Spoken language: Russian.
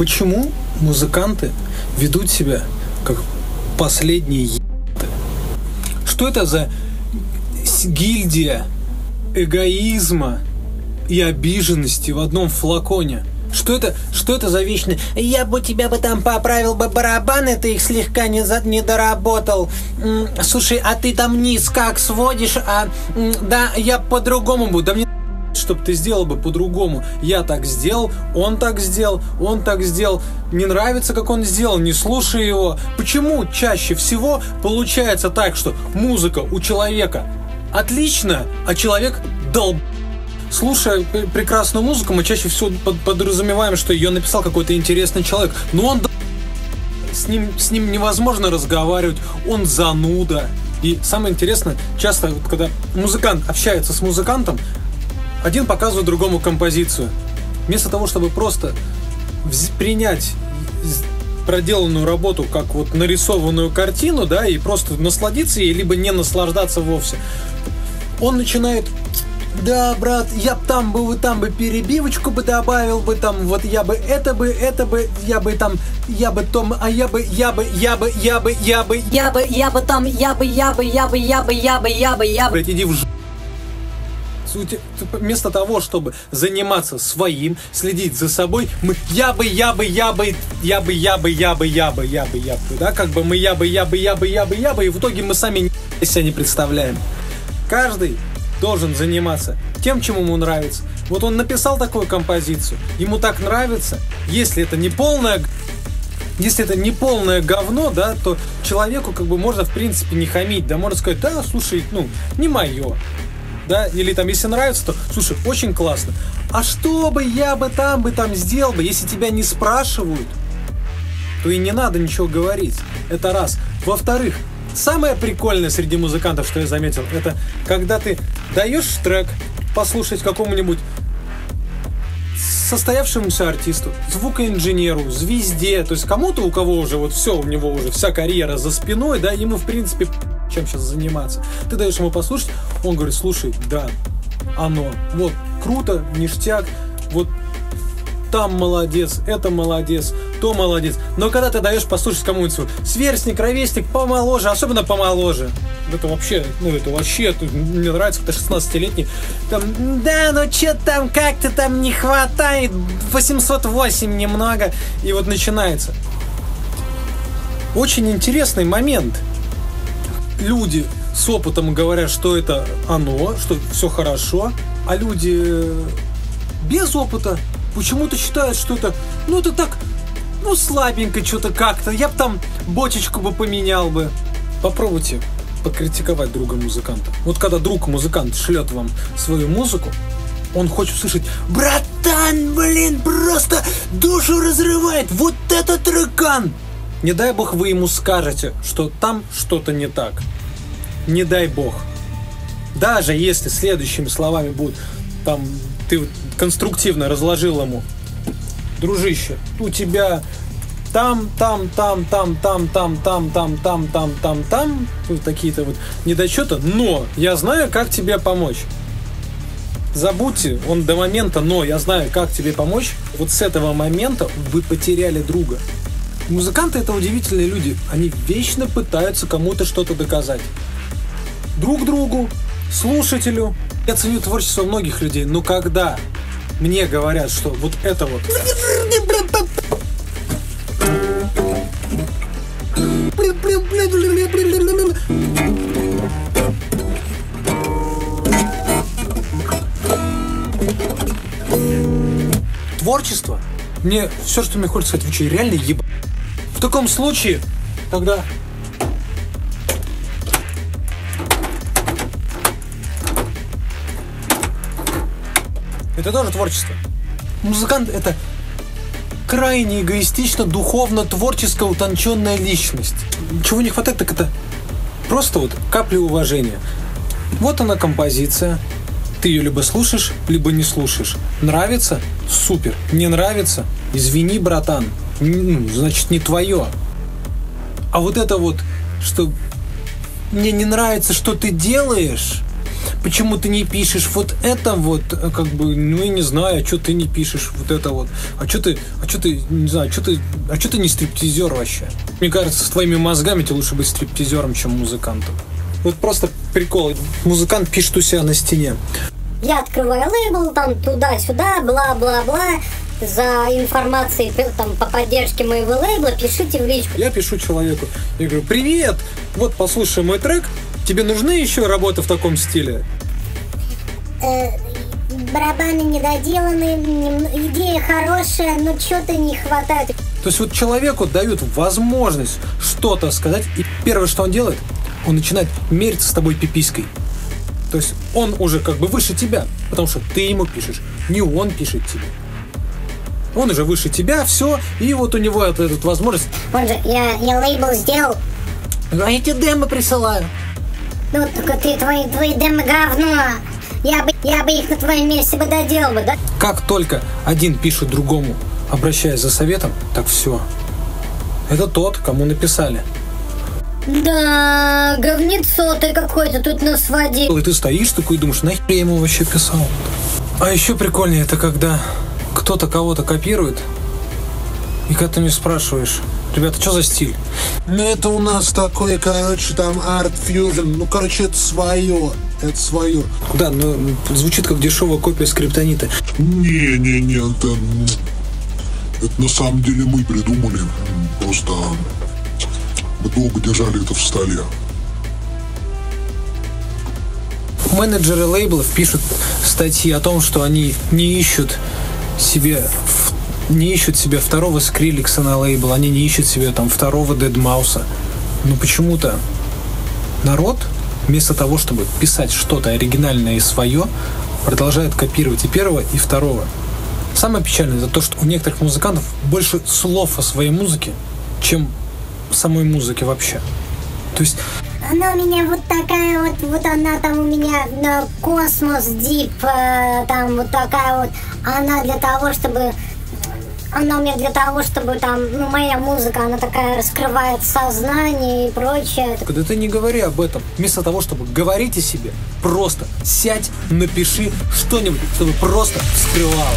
Почему музыканты ведут себя как последние ебаты? Что это за гильдия эгоизма и обиженности в одном флаконе? Что это, что это за вечное? Я бы тебя бы там поправил бы барабаны, ты их слегка не, за, не доработал. Слушай, а ты там низ как сводишь? А, да, я по-другому буду. Да мне чтобы ты сделал бы по-другому. Я так сделал, он так сделал, он так сделал. Не нравится, как он сделал, не слушай его. Почему чаще всего получается так, что музыка у человека отличная, а человек долб слушая пр- прекрасную музыку, мы чаще всего под- подразумеваем, что ее написал какой-то интересный человек. Но он с ним, с ним невозможно разговаривать, он зануда. И самое интересное, часто, вот когда музыкант общается с музыкантом, один показывает другому композицию. Вместо того, чтобы просто принять проделанную работу как вот нарисованную картину, да, и просто насладиться ей, либо не наслаждаться вовсе, он начинает да, брат, я б там бы, там бы перебивочку бы добавил бы, там, вот я бы это бы, это бы, я бы там, я бы том, а я бы, я бы, я бы, я бы, я бы, Я бы, я бы там, я бы, я бы, я бы, я бы, я бы, я бы, я бы. блядь, иди в ж... Вместо того, чтобы заниматься своим, следить за собой, мы я бы, я бы, я бы, я бы, я бы, я бы, я бы, я бы, я бы, да, как бы мы я бы, я бы, я бы, я бы, я бы, и в итоге мы сами себя не представляем. Каждый должен заниматься тем, чем ему нравится. Вот он написал такую композицию, ему так нравится, если это не полная если это не полное говно, да, то человеку как бы можно в принципе не хамить, да, можно сказать, да, слушай, ну, не мое, да, или там, если нравится, то, слушай, очень классно. А что бы я бы там бы там сделал бы, если тебя не спрашивают, то и не надо ничего говорить. Это раз. Во-вторых, самое прикольное среди музыкантов, что я заметил, это когда ты даешь трек послушать какому-нибудь состоявшемуся артисту, звукоинженеру, звезде, то есть кому-то, у кого уже вот все, у него уже вся карьера за спиной, да, ему в принципе чем сейчас заниматься. Ты даешь ему послушать, он говорит, слушай, да, оно, вот, круто, ништяк, вот там молодец, это молодец, то молодец. Но когда ты даешь послушать кому-нибудь свой сверстник, ровесник, помоложе, особенно помоложе, это вообще, ну это вообще, тут мне нравится, когда 16-летний, там, да, ну что там, как-то там не хватает, 808 немного, и вот начинается. Очень интересный момент. Люди с опытом говорят, что это оно, что все хорошо, а люди э, без опыта почему-то считают, что это, ну это так, ну слабенько что-то как-то, я бы там бочечку бы поменял бы. Попробуйте покритиковать друга музыканта. Вот когда друг музыкант шлет вам свою музыку, он хочет услышать «Братан, блин, просто душу разрывает! Вот это трекан!» Не дай бог вы ему скажете, что там что-то не так. Не дай бог. Даже если следующими словами будут там ты конструктивно разложил ему, дружище, у тебя там, там, там, там, там, там, там, там, там, там, там, там, вот такие-то вот недочеты, но я знаю, как тебе помочь. Забудьте, он до момента, но я знаю, как тебе помочь. Вот с этого момента вы потеряли друга. Музыканты это удивительные люди. Они вечно пытаются кому-то что-то доказать. Друг другу, слушателю. Я ценю творчество многих людей, но когда мне говорят, что вот это вот... Творчество. Мне все, что мне хочется сказать, вы что, реально еб... В таком случае, тогда Это тоже творчество. Музыкант — это крайне эгоистично, духовно, творческая, утонченная личность. Чего не хватает, так это просто вот капли уважения. Вот она композиция. Ты ее либо слушаешь, либо не слушаешь. Нравится? Супер. Не нравится? Извини, братан. Ну, значит, не твое. А вот это вот, что мне не нравится, что ты делаешь, почему ты не пишешь вот это вот, э, как бы, ну, я не знаю, а что ты не пишешь вот это вот, а что ты, а что ты, не знаю, а что ты, а что ты не стриптизер вообще? Мне кажется, с твоими мозгами тебе лучше быть стриптизером, чем музыкантом. Вот просто прикол. Музыкант пишет у себя на стене. Я открываю лейбл, там туда-сюда, бла-бла-бла. За информацией там, по поддержке моего лейбла пишите в личку. Я пишу человеку. Я говорю, привет, вот послушай мой трек. Тебе нужны еще работы в таком стиле? Э, барабаны недоделаны, идея хорошая, но что-то не хватает. То есть вот человеку дают возможность что-то сказать, и первое, что он делает, он начинает мериться с тобой пипиской. То есть он уже как бы выше тебя, потому что ты ему пишешь, не он пишет тебе. Он уже выше тебя, все, и вот у него эта, эта возможность. Он же, я, я лейбл сделал. А я тебе демо присылаю. Ну, только ты, твои, твои демо говно. Я бы, я бы их на твоем месте бы доделал бы, да? Как только один пишет другому, обращаясь за советом, так все. Это тот, кому написали. Да, говнецо ты какой-то тут нас водил. И ты стоишь такой и думаешь, нахер я ему вообще писал? А еще прикольнее это когда кто-то кого-то копирует, и когда ты мне спрашиваешь, ребята, что за стиль? Ну это у нас такое, короче, там Art Fusion, ну короче, это свое, это свое. Да, но звучит как дешевая копия скриптонита. Не-не-не, это, это на самом деле мы придумали, просто мы долго держали это в столе. Менеджеры лейблов пишут статьи о том, что они не ищут себе не ищут себе второго скриликса на лейбл, они не ищут себе там второго Дедмауса. Но почему-то народ вместо того, чтобы писать что-то оригинальное и свое, продолжает копировать и первого, и второго. Самое печальное это то, что у некоторых музыкантов больше слов о своей музыке, чем самой музыки вообще. То есть она у меня вот такая вот, вот она там у меня на космос дип, э, там вот такая вот, она для того, чтобы она у меня для того, чтобы там, ну, моя музыка, она такая раскрывает сознание и прочее. Когда ты не говори об этом, вместо того, чтобы говорить о себе, просто сядь, напиши что-нибудь, чтобы просто вскрывало.